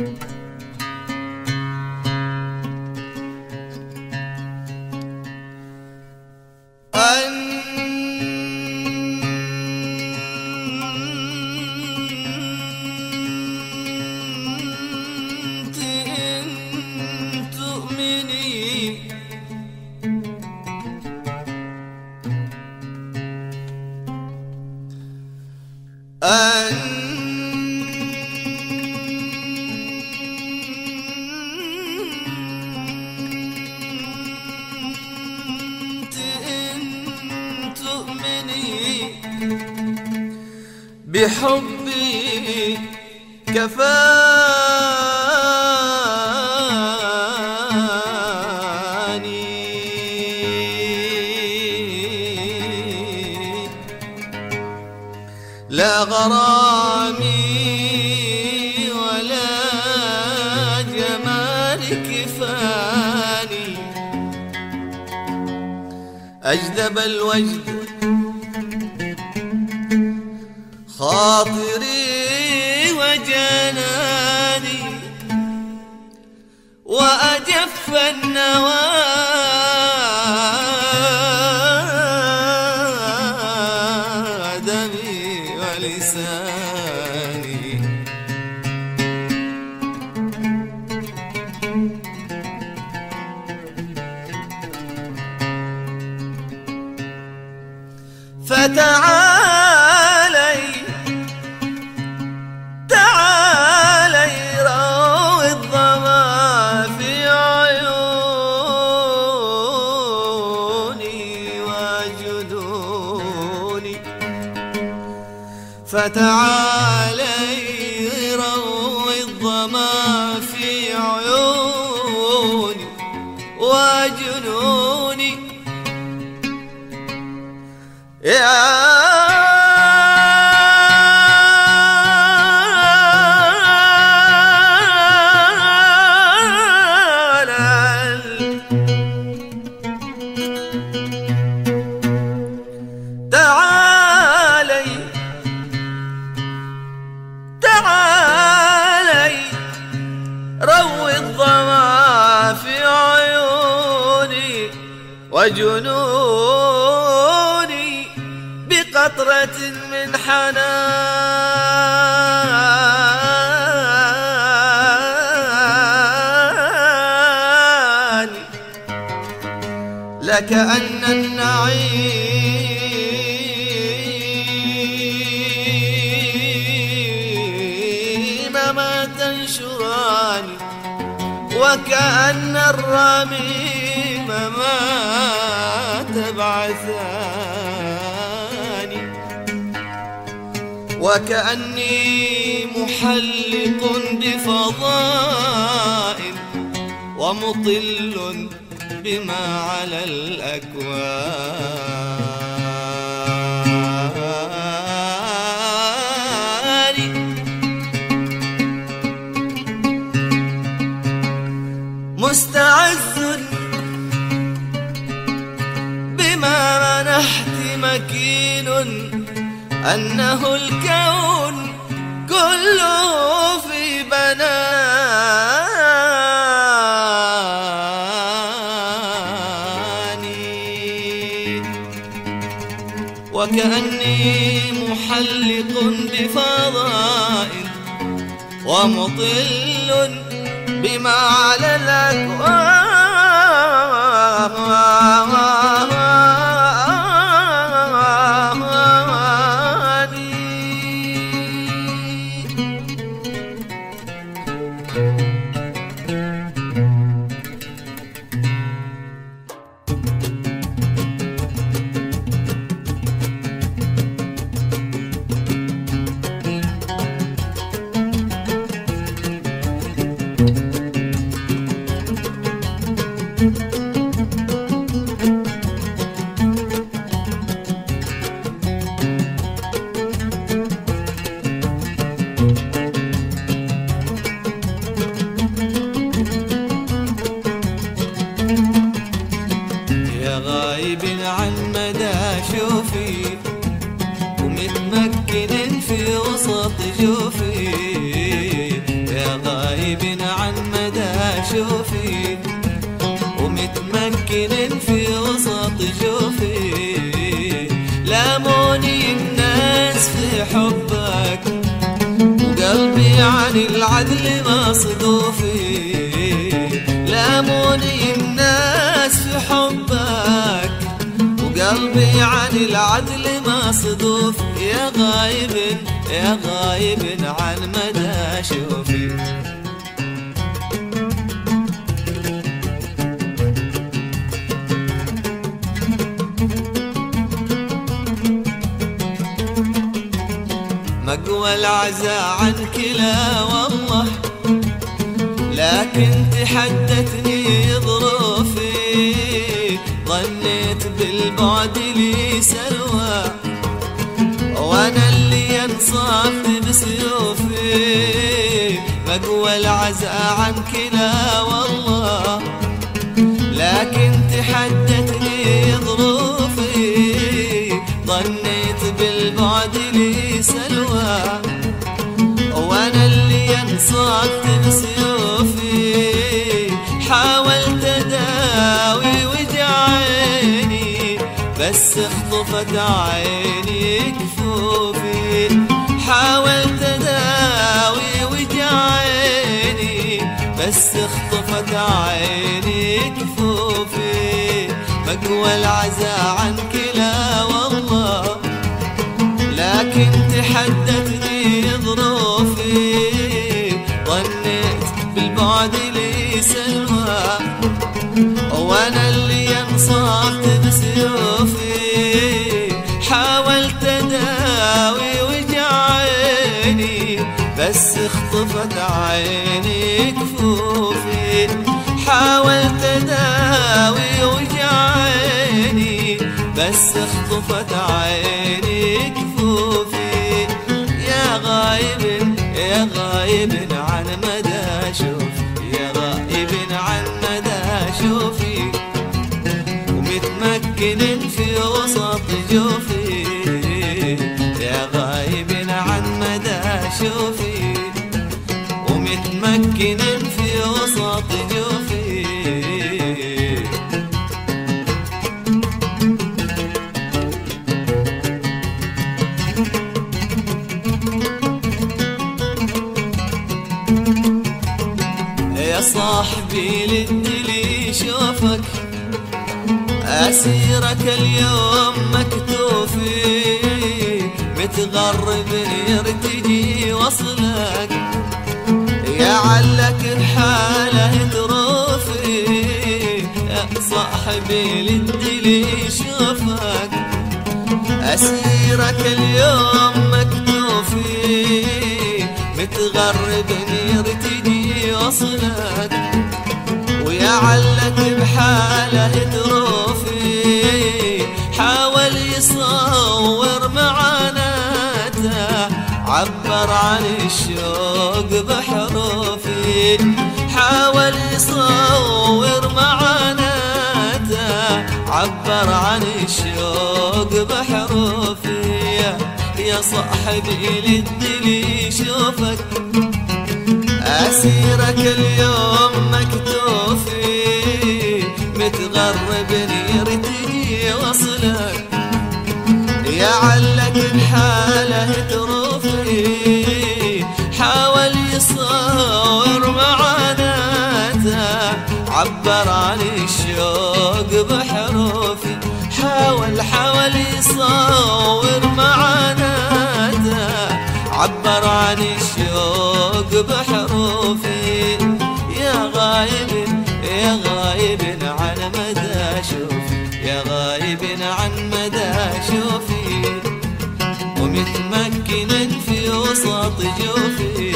إن بحبي كفاني لا غرامي ولا جمالك فاني أجذب الوجد خاطري وجناني وأجف النوى. دمي ولساني. فتعالي فتعالي روي الظما في عيوني وجنوني. يا وجنوني بقطرة من حنان لك أن النعيم ما تنشران وكأن الرميم ما تبعثان وكأني محلق بفضاء ومطل بما على الأكوان. مستعز مكين أنه الكون كله في بناني وكأني محلق بفضائل ومطل بما على الأكوان. شوفي ومتمكن في وسط جوفي. ومتمكن في وسط جوفي. لاموني الناس في حبك. وقلبي عن العدل مصدوفي لاموني الناس في حبك. وقلبي عن العدل مصدوف يا غايب يا غايب عن مدى شوفي. مقوى العزاء عنك لا والله. لكن تحدثني ظروفي ظنيت بالبعد لي سلوى وأنا اللي انصفت بسيوفي مقوى العزاء عنك لا والله. لكن تحدثني سلوى. وأنا اللي انصقت بسيوفي. حاولت أداوي وجع عيني بس اخطفت عيني كفوفي. حاولت أداوي وجع عيني بس اخطفت عيني كفوفي. مقوى العزاء عنك لا والله. لكن تحدثني ظروفي ظنيت بالبعد لي سلوى وأنا اللي انصفت بسيوفي. حاولت أداوي وجع عيني بس اخطفت عيني كفوفي. غايب عن مدى شوفي. يا غايب عن مدى شوفي. ومتمكن في وسط جوفي. يا غايب عن مدى شوفي. ومتمكن في وسط جوفي. يا صاحبي للدلي شوفك. أسيرك اليوم مكتوفي. متغرب يرتجي وصلك. يا علك بحاله تروفي. يا صاحبي للدلي شوفك. أسيرك اليوم مكتوفي. متغرب يرتدي وصلك ويا علك بحالة تروفي حاول يصور معاناته عبر عن الشوق بحروفي. حاول يصور معاناته عبر عن الشوق بحروفي. يا صاحبي للدلي شوفك. أسيرك اليوم مكتوفي متغرب يرتدي وصلك. يا علك الحالة تروفي حاول يصور معاناته. عبر عن الشوق بحروفي حاول حاول يصور معاناته. غايب عن مدى شوفي ومتمكن في وسط جوفي.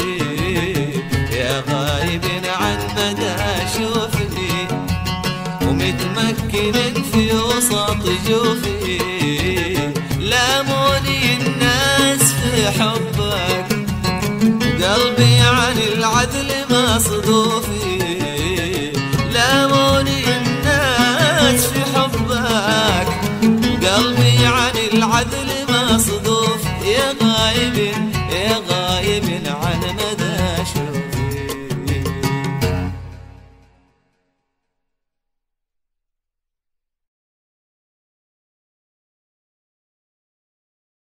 يا غايب عن مدى شوفي ومتمكن في وسط جوفي. لاموني الناس في حبك قلبي عن العدل مصدوفي.